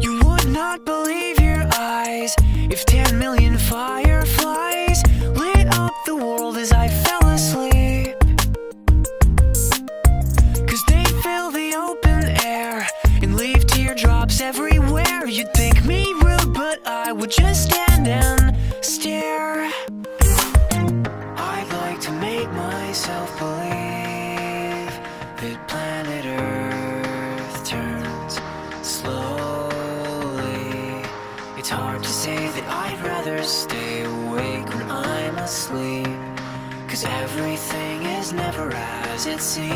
You would not believe your eyes if 10 million fireflies lit up the world as I fell asleep. Cause they fill the open air and leave teardrops everywhere. You'd think me rude, but I would just stand and stare. I'd like to make myself believe that It's hard to say that I'd rather stay awake when I'm asleep. Cause everything is never as it seems.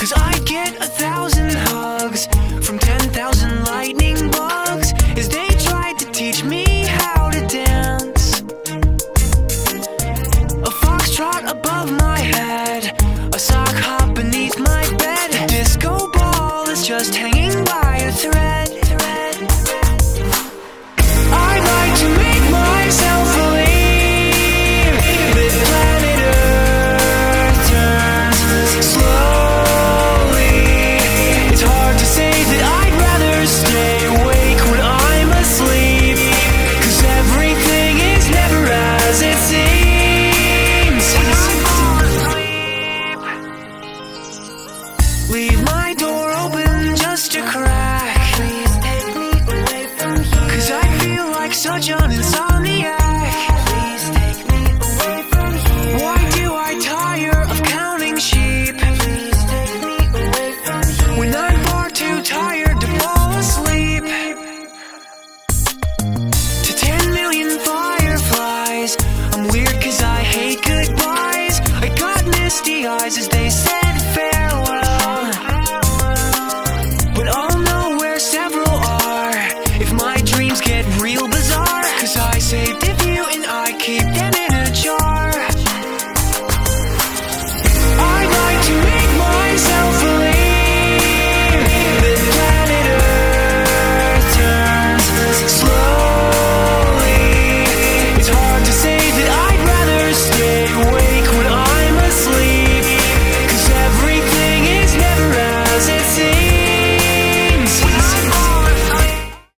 Cause I get a thousand hugs from 10,000 lightning bugs as they tried to teach me how to dance. A foxtrot above my head, a sock hop beneath my bed. A disco ball is just hanging like such an insomniac. Why do I tire of counting sheep? When I'm far too tired to fall asleep. To 10 million fireflies. I'm weird cause I hate goodbyes. I got misty eyes as they said farewell. But I'll know where several are if my dreams get real saved